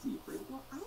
几回国。